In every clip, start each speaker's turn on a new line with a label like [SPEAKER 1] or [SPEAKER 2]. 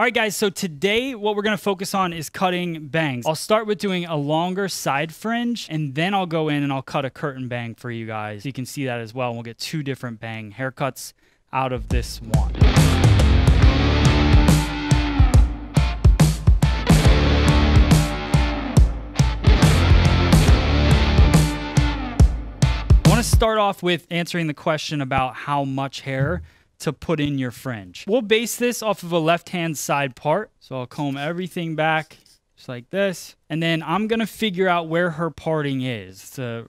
[SPEAKER 1] All right, guys, so today what we're gonna focus on is cutting bangs. I'll start with doing a longer side fringe, and then I'll go in and I'll cut a curtain bang for you guys. You can see that as well, and we'll get two different bang haircuts out of this one. I wanna start off with answering the question about how much hair to put in your fringe. We'll base this off of a left-hand side part. So I'll comb everything back just like this. And then I'm going to figure out where her parting is. It's a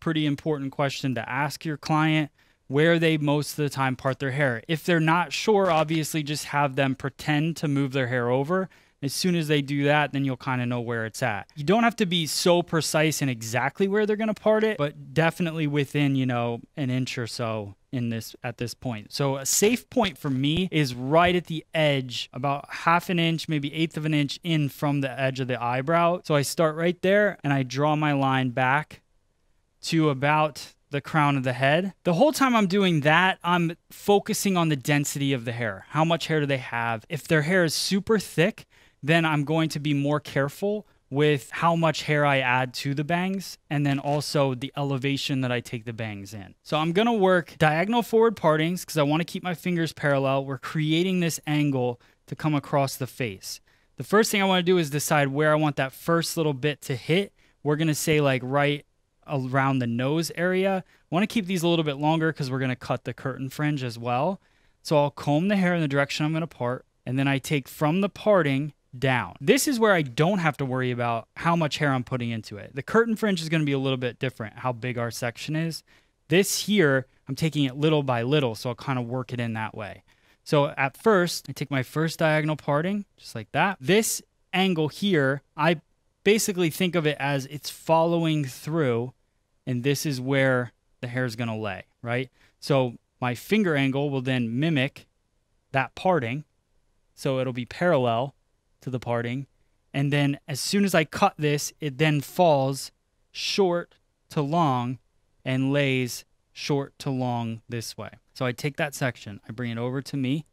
[SPEAKER 1] pretty important question to ask your client where they most of the time part their hair. If they're not sure, obviously just have them pretend to move their hair over. As soon as they do that, then you'll kind of know where it's at. You don't have to be so precise in exactly where they're going to part it, but definitely within, you know, an inch or so in this at this point. So a safe point for me is right at the edge, about half an inch, maybe eighth of an inch in from the edge of the eyebrow. So I start right there and I draw my line back to about the crown of the head. The whole time I'm doing that, I'm focusing on the density of the hair. How much hair do they have? If their hair is super thick, then I'm going to be more careful with how much hair I add to the bangs and then also the elevation that I take the bangs in. So I'm to work diagonal forward partings because I want to keep my fingers parallel. We're creating this angle to come across the face. The first thing I want to do is decide where I want that first little bit to hit. We're to say like right around the nose area. I want to keep these a little bit longer because we're to cut the curtain fringe as well. So I'll comb the hair in the direction I'm to part and then I take from the parting down. This is where I don't have to worry about how much hair I'm putting into it. The curtain fringe is going to be a little bit different, how big our section is. This here, I'm taking it little by little, so I'll kind of work it in that way. So at first, I take my first diagonal parting, just like that. This angle here, I basically think of it as it's following through, and this is where the hair is going to lay, right? So my finger angle will then mimic that parting, so it'll be parallel to the parting. And then as soon as I cut this, it then falls short to long and lays short to long this way. So I take that section, I bring it over to me.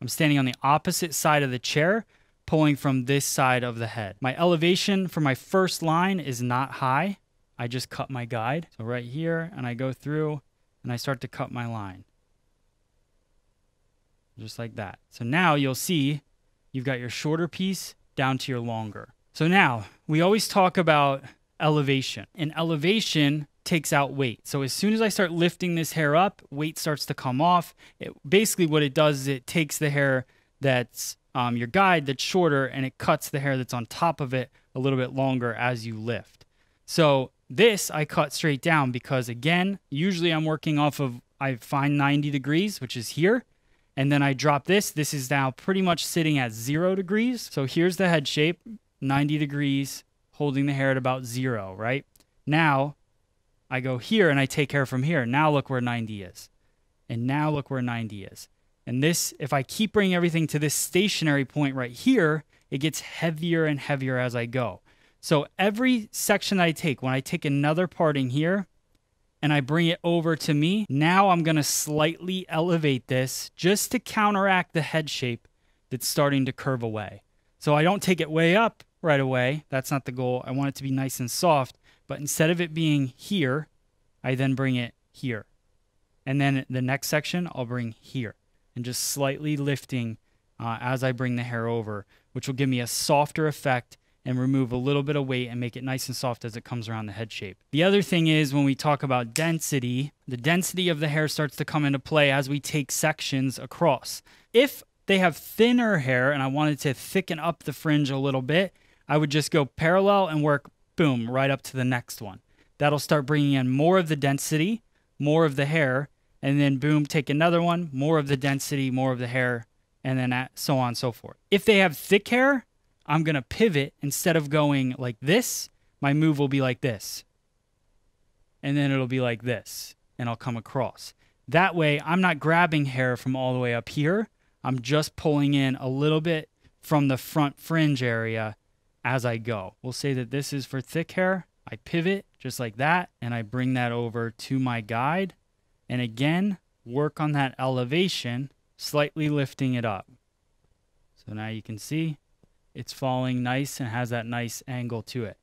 [SPEAKER 1] I'm standing on the opposite side of the chair, pulling from this side of the head. My elevation for my first line is not high. I just cut my guide. So right here, and I go through and I start to cut my line. Just like that. So now you'll see You've got your shorter piece down to your longer. So now we always talk about elevation, and elevation takes out weight. So as soon as I start lifting this hair up, weight starts to come off. It, basically, what it does is it takes the hair that's um, your guide that's shorter and it cuts the hair that's on top of it a little bit longer as you lift. So this I cut straight down because again, usually I'm working off of I find 90 degrees, which is here and then I drop this. This is now pretty much sitting at zero degrees. So here's the head shape, 90 degrees, holding the hair at about zero, right? Now I go here and I take hair from here. Now look where 90 is. And now look where 90 is. And this, if I keep bringing everything to this stationary point right here, it gets heavier and heavier as I go. So every section I take, when I take another parting here, and I bring it over to me, now I'm going to slightly elevate this just to counteract the head shape that's starting to curve away. So I don't take it way up right away. That's not the goal. I want it to be nice and soft. But instead of it being here, I then bring it here. And then the next section, I'll bring here and just slightly lifting uh, as I bring the hair over, which will give me a softer effect and remove a little bit of weight and make it nice and soft as it comes around the head shape. The other thing is when we talk about density, the density of the hair starts to come into play as we take sections across. If they have thinner hair and I wanted to thicken up the fringe a little bit, I would just go parallel and work, boom, right up to the next one. That'll start bringing in more of the density, more of the hair, and then boom, take another one, more of the density, more of the hair, and then so on and so forth. If they have thick hair, I'm going to pivot instead of going like this, my move will be like this. And then it'll be like this, and I'll come across. That way, I'm not grabbing hair from all the way up here. I'm just pulling in a little bit from the front fringe area as I go. We'll say that this is for thick hair. I pivot just like that, and I bring that over to my guide. And again, work on that elevation, slightly lifting it up. So now you can see it's falling nice and has that nice angle to it.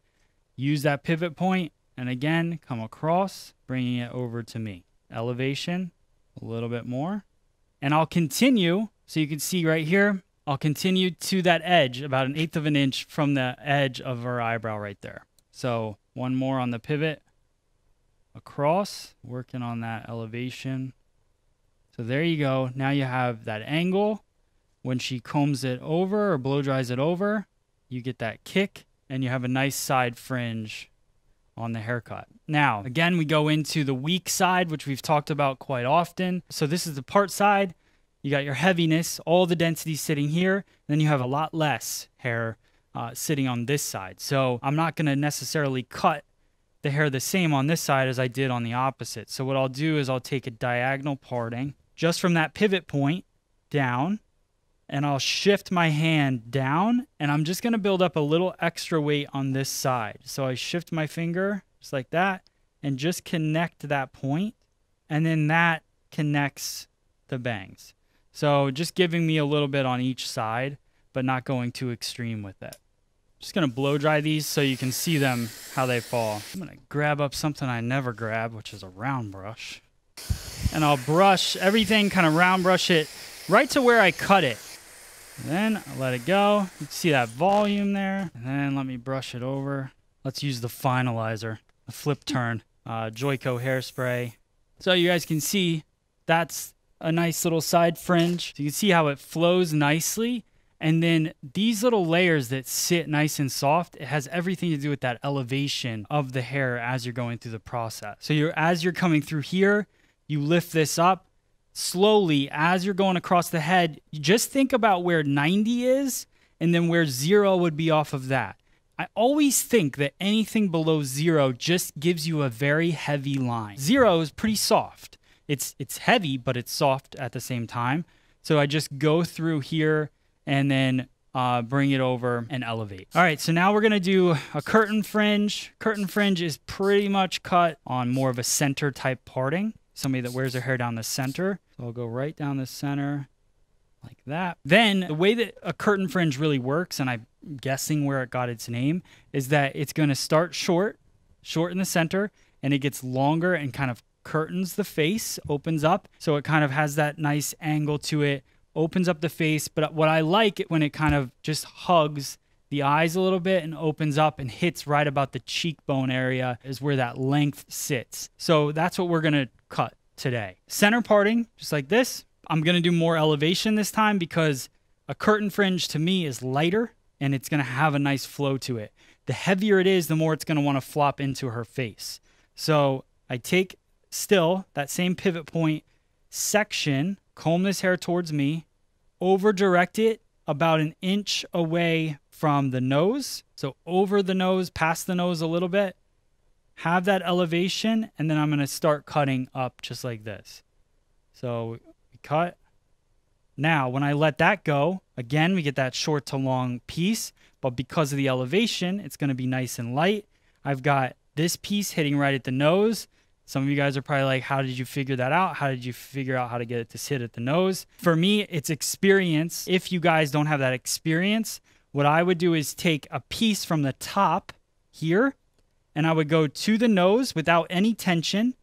[SPEAKER 1] Use that pivot point and again, come across, bringing it over to me. Elevation, a little bit more. And I'll continue, so you can see right here, I'll continue to that edge, about an eighth of an inch from the edge of our eyebrow right there. So one more on the pivot, across, working on that elevation. So there you go. Now you have that angle. When she combs it over or blow dries it over, you get that kick and you have a nice side fringe on the haircut. Now, again, we go into the weak side, which we've talked about quite often. So this is the part side. You got your heaviness, all the density sitting here. Then you have a lot less hair uh, sitting on this side. So I'm not going to necessarily cut the hair the same on this side as I did on the opposite. So what I'll do is I'll take a diagonal parting just from that pivot point down and I'll shift my hand down and I'm just going to build up a little extra weight on this side. So I shift my finger just like that and just connect that point and then that connects the bangs. So just giving me a little bit on each side but not going too extreme with it. Just going to blow dry these so you can see them how they fall. I'm to grab up something I never grab, which is a round brush. And I'll brush everything, kind of round brush it right to where I cut it. And then I let it go. You see that volume there. And then let me brush it over. Let's use the finalizer, the flip turn, uh, Joico hairspray. So you guys can see that's a nice little side fringe. So you can see how it flows nicely. And then these little layers that sit nice and soft, it has everything to do with that elevation of the hair as you're going through the process. So you're as you're coming through here, you lift this up slowly as you're going across the head, just think about where 90 is and then where zero would be off of that. I always think that anything below zero just gives you a very heavy line. Zero is pretty soft. It's it's heavy, but it's soft at the same time. So I just go through here and then uh, bring it over and elevate. All right, so now we're gonna do a curtain fringe. Curtain fringe is pretty much cut on more of a center type parting somebody that wears their hair down the center. So I'll go right down the center like that. Then the way that a curtain fringe really works, and I'm guessing where it got its name, is that it's going to start short, short in the center, and it gets longer and kind of curtains the face, opens up. So it kind of has that nice angle to it, opens up the face. But what I like it when it kind of just hugs the eyes a little bit and opens up and hits right about the cheekbone area is where that length sits. So that's what we're going to cut today. Center parting, just like this. I'm going to do more elevation this time because a curtain fringe to me is lighter and it's going to have a nice flow to it. The heavier it is, the more it's going to want to flop into her face. So I take still that same pivot point section, comb this hair towards me, over direct it about an inch away from the nose. So over the nose, past the nose a little bit, have that elevation, and then I'm going to start cutting up just like this. So we cut. Now, when I let that go, again, we get that short to long piece, but because of the elevation, it's going to be nice and light. I've got this piece hitting right at the nose. Some of you guys are probably like, how did you figure that out? How did you figure out how to get it to sit at the nose? For me, it's experience. If you guys don't have that experience, what I would do is take a piece from the top here and I would go to the nose without any tension.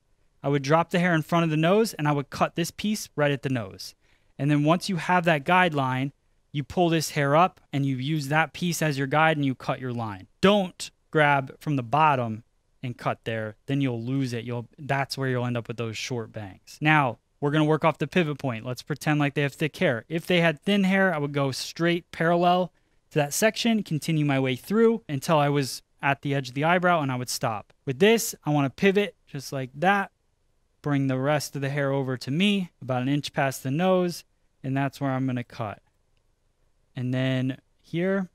[SPEAKER 1] I would drop the hair in front of the nose and I would cut this piece right at the nose. And then once you have that guideline, you pull this hair up and you use that piece as your guide and you cut your line. Don't grab from the bottom and cut there, then you'll lose it. You'll that's where you'll end up with those short bangs. Now, we're going to work off the pivot point. Let's pretend like they have thick hair. If they had thin hair, I would go straight parallel to that section, continue my way through until I was at the edge of the eyebrow and I would stop. With this, I want to pivot just like that, bring the rest of the hair over to me, about an inch past the nose, and that's where I'm going to cut. And then here,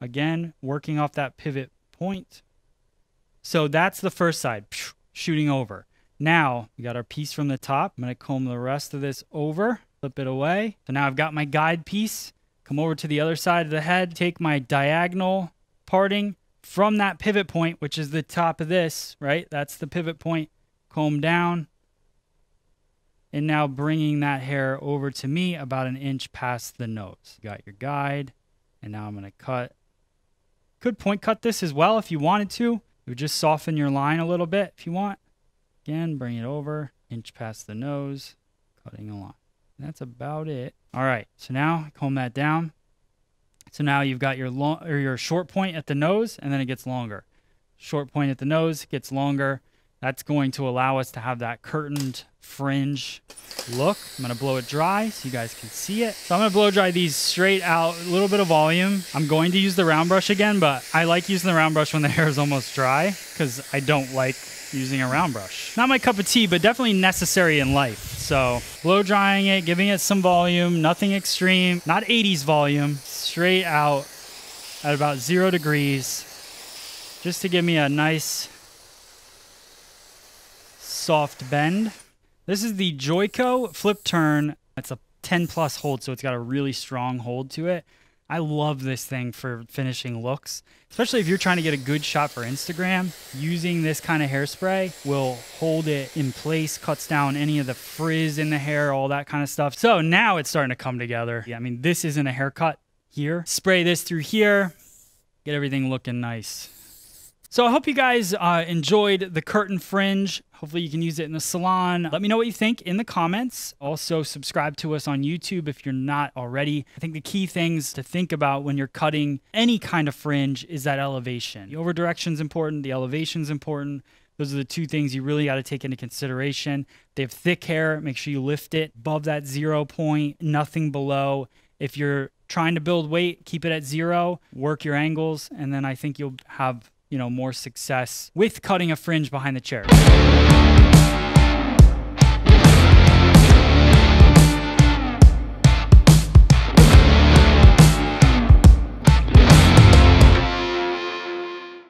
[SPEAKER 1] again, working off that pivot point. So that's the first side, shooting over. Now, we got our piece from the top. I'm going to comb the rest of this over, flip it away. So now I've got my guide piece. Come over to the other side of the head, take my diagonal parting, from that pivot point, which is the top of this, right? That's the pivot point. Comb down. and now bringing that hair over to me about an inch past the nose. Got your guide, and now I'm going to cut. Could point cut this as well if you wanted to. You would just soften your line a little bit if you want. Again, bring it over, inch past the nose, cutting a line. And that's about it. All right, so now comb that down. So now you've got your long or your short point at the nose, and then it gets longer. Short point at the nose gets longer. That's going to allow us to have that curtained fringe look. I'm to blow it dry so you guys can see it. So I'm to blow dry these straight out, a little bit of volume. I'm going to use the round brush again, but I like using the round brush when the hair is almost dry because I don't like using a round brush. Not my cup of tea, but definitely necessary in life. So blow drying it, giving it some volume, nothing extreme, not 80s volume, straight out at about zero degrees, just to give me a nice soft bend. This is the Joico flip turn. It's a 10 plus hold, so it's got a really strong hold to it. I love this thing for finishing looks, especially if you're trying to get a good shot for Instagram. Using this kind of hairspray will hold it in place, cuts down any of the frizz in the hair, all that kind of stuff. So now it's starting to come together. Yeah, I mean, this isn't a haircut here. Spray this through here, get everything looking nice. So I hope you guys uh, enjoyed the curtain fringe. Hopefully you can use it in the salon. Let me know what you think in the comments. Also subscribe to us on YouTube if you're not already. I think the key things to think about when you're cutting any kind of fringe is that elevation. The over direction is important. The elevation is important. Those are the two things you really got to take into consideration. They have thick hair, make sure you lift it above that zero point, nothing below. If you're trying to build weight, keep it at zero, work your angles, and then I think you'll have you know, more success with cutting a fringe behind the chair.